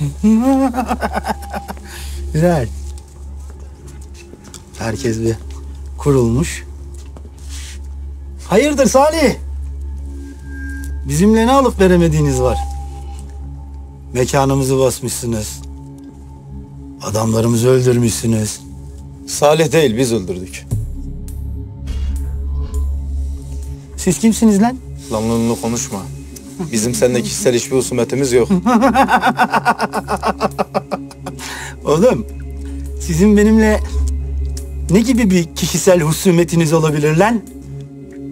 Güzel. Herkes bir kurulmuş. Hayırdır Salih? Bizimle ne alıp veremediğiniz var? Mekanımızı basmışsınız. Adamlarımızı öldürmüşsünüz. Salih değil biz öldürdük. Siz kimsiniz lan? Lanlılığını konuşma. Bizim seninle kişisel hiçbir husumetimiz yok. Oğlum, sizin benimle ne gibi bir kişisel husumetiniz olabilir lan?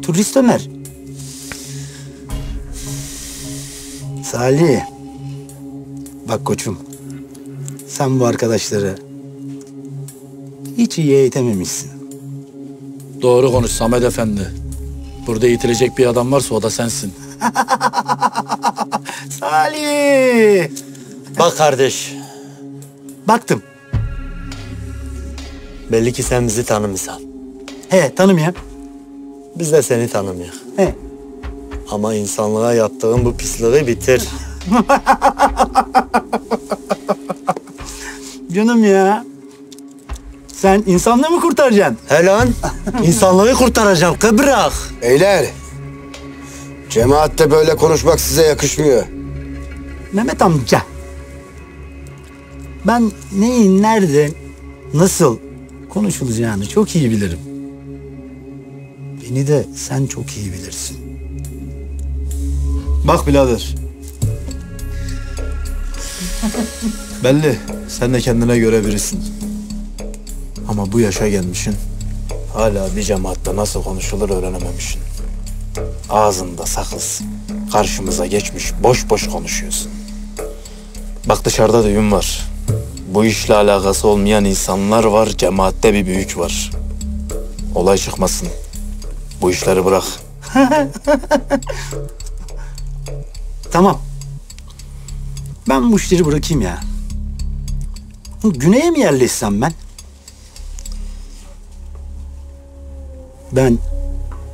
Turist Ömer. Salih. Bak koçum. Sen bu arkadaşları hiç iyi eğitememişsin. Doğru konuş Samet Efendi. Burada eğitilecek bir adam varsa o da sensin. Salih! Bak kardeş, Baktım. belli ki sen bizi tanımıyorsan. He, tanımayan. Biz de seni tanımıyoruz. He. Ama insanlığa yaptığın bu pisliği bitir. Canım ya. Sen insanlığı mı kurtaracaksın? He lan, insanlığı kurtaracağım kıbrak. Beyler, cemaatte böyle konuşmak size yakışmıyor. Mehmet amca. Ben neyin nerede, nasıl konuşulacağını çok iyi bilirim. Beni de sen çok iyi bilirsin. Bak birader. Belli sen de kendine göre birisin. Ama bu yaşa gelmişsin. Hala bir cemaatle nasıl konuşulur öğrenememişsin. Ağzında sakız. Karşımıza geçmiş boş boş konuşuyorsun. Bak dışarıda düğün var. Bu işle alakası olmayan insanlar var, cemaatte bir büyük var. Olay çıkmasın. Bu işleri bırak. Tamam. Ben bu işleri bırakayım ya. Güney'e mi yerleşsem ben? Ben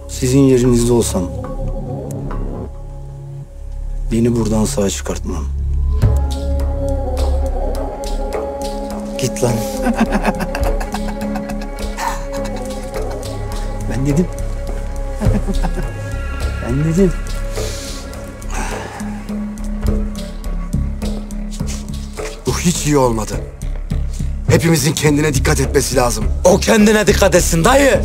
sizin yerinizde olsam beni buradan sağ çıkartmam. Git lan. Ben dedim. ben dedim. Bu hiç iyi olmadı. Hepimizin kendine dikkat etmesi lazım. O kendine dikkat etsin dayı.